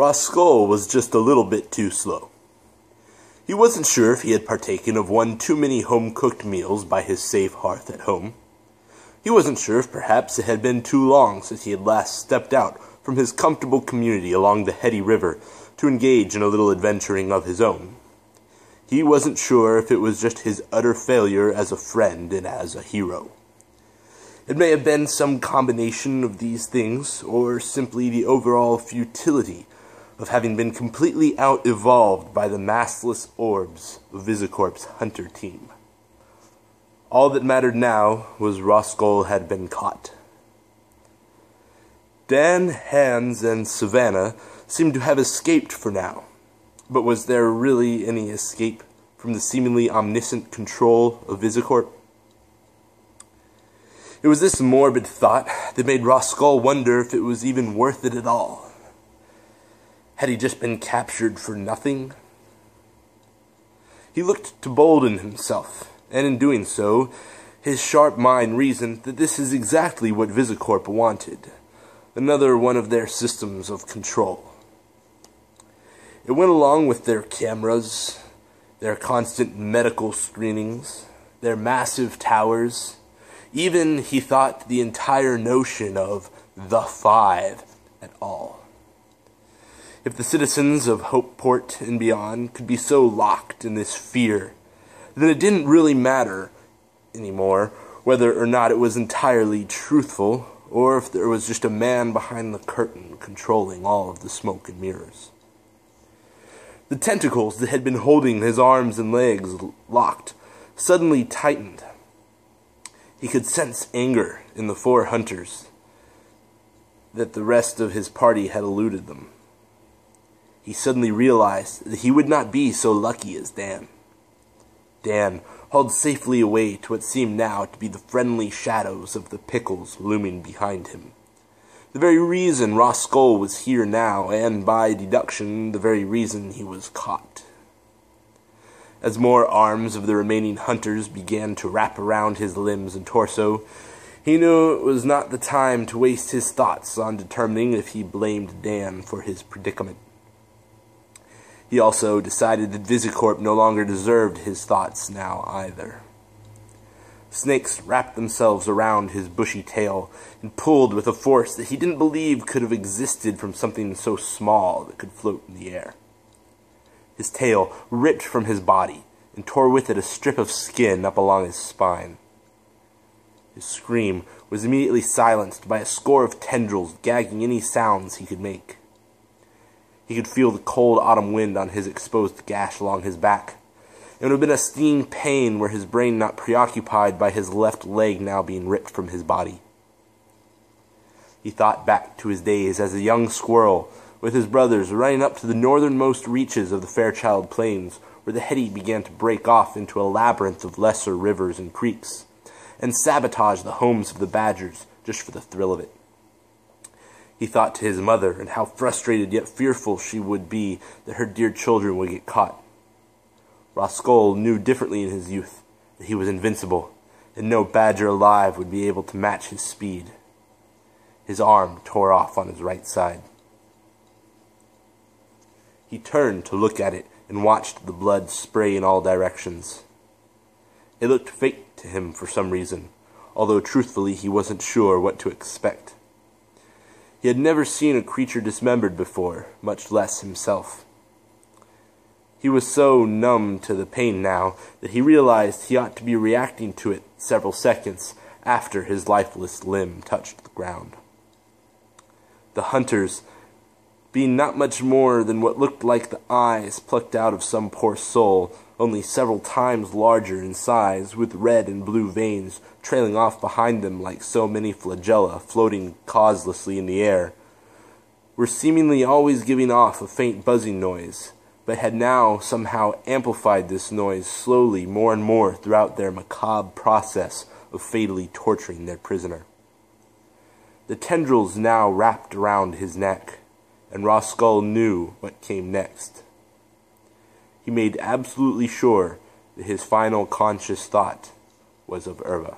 Roscoe was just a little bit too slow. He wasn't sure if he had partaken of one too many home-cooked meals by his safe hearth at home. He wasn't sure if perhaps it had been too long since he had last stepped out from his comfortable community along the Hetty river to engage in a little adventuring of his own. He wasn't sure if it was just his utter failure as a friend and as a hero. It may have been some combination of these things, or simply the overall futility of having been completely out evolved by the massless orbs of Visicorp's hunter team. All that mattered now was Roscoe had been caught. Dan, Hans, and Savannah seemed to have escaped for now. But was there really any escape from the seemingly omniscient control of Visicorp? It was this morbid thought that made Roscoe wonder if it was even worth it at all. Had he just been captured for nothing? He looked to bolden himself, and in doing so, his sharp mind reasoned that this is exactly what Visicorp wanted. Another one of their systems of control. It went along with their cameras, their constant medical screenings, their massive towers, even, he thought, the entire notion of the Five at all. If the citizens of Hopeport and beyond could be so locked in this fear, then it didn't really matter anymore whether or not it was entirely truthful, or if there was just a man behind the curtain controlling all of the smoke and mirrors. The tentacles that had been holding his arms and legs locked suddenly tightened he could sense anger in the four hunters that the rest of his party had eluded them. He suddenly realized that he would not be so lucky as Dan. Dan, hauled safely away to what seemed now to be the friendly shadows of the pickles looming behind him. The very reason Roscoe was here now, and by deduction, the very reason he was caught. As more arms of the remaining hunters began to wrap around his limbs and torso, he knew it was not the time to waste his thoughts on determining if he blamed Dan for his predicament. He also decided that Visicorp no longer deserved his thoughts now either. Snakes wrapped themselves around his bushy tail and pulled with a force that he didn't believe could have existed from something so small that could float in the air. His tail ripped from his body and tore with it a strip of skin up along his spine. His scream was immediately silenced by a score of tendrils gagging any sounds he could make. He could feel the cold autumn wind on his exposed gash along his back. It would have been a stinging pain were his brain not preoccupied by his left leg now being ripped from his body. He thought back to his days as a young squirrel with his brothers running up to the northernmost reaches of the Fairchild Plains, where the Hetty began to break off into a labyrinth of lesser rivers and creeks, and sabotage the homes of the badgers just for the thrill of it. He thought to his mother and how frustrated yet fearful she would be that her dear children would get caught. Roscoe knew differently in his youth that he was invincible, and no badger alive would be able to match his speed. His arm tore off on his right side. He turned to look at it and watched the blood spray in all directions. It looked fake to him for some reason, although truthfully he wasn't sure what to expect. He had never seen a creature dismembered before, much less himself. He was so numb to the pain now that he realized he ought to be reacting to it several seconds after his lifeless limb touched the ground. The hunters being not much more than what looked like the eyes plucked out of some poor soul, only several times larger in size, with red and blue veins trailing off behind them like so many flagella floating causelessly in the air, were seemingly always giving off a faint buzzing noise, but had now somehow amplified this noise slowly more and more throughout their macabre process of fatally torturing their prisoner. The tendrils now wrapped around his neck and Roscoe knew what came next. He made absolutely sure that his final conscious thought was of Irva.